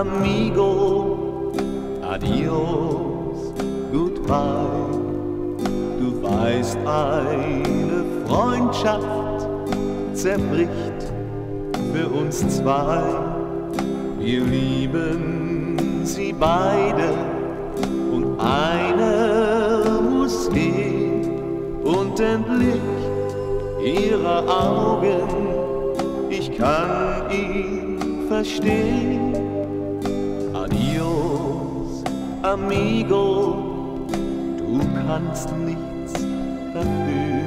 amigo, adios, goodbye. Du weißt, eine Freundschaft zerbricht für uns zwei. Wir lieben sie beide und einer muss gehen und den Blick ihrer Augen, ich kann ihn verstehen. Adios, amigo, du kannst nichts dafür.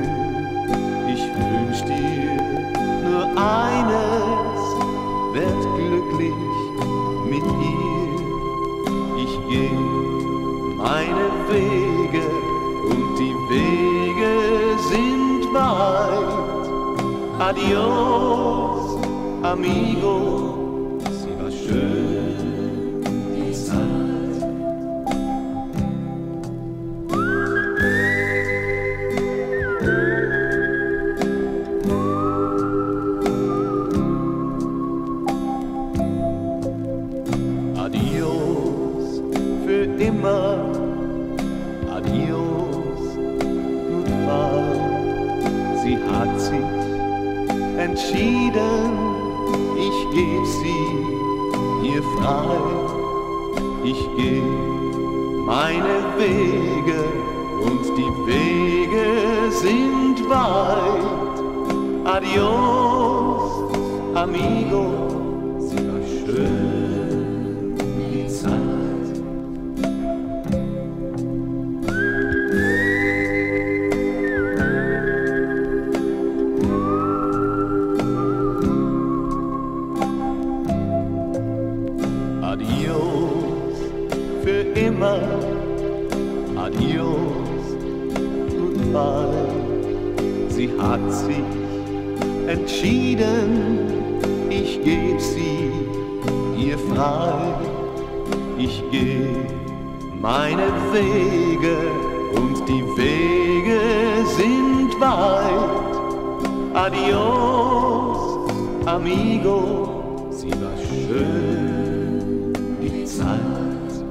Ich wünsch dir nur eines, werd glücklich mit ihr. Ich geh meine Wege und die Wege sind weit. Adios, amigo, entschieden, ich geb sie frei. Ich geh meine Wege und die Wege sind weit. Adios, amigo, sie war schön, immer, adios, goodbye. Sie hat sich entschieden, ich geb sie ihr frei. Ich geh meine Wege und die Wege sind weit. Adios, amigo, sie war schön, die Zeit.